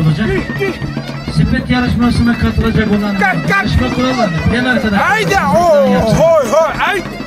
olacak. Sepet yarışmasına katılacak olan yarışma kurallarını bilen arkadaşlar. Haydi. Oh, hoy hoy. Haydi.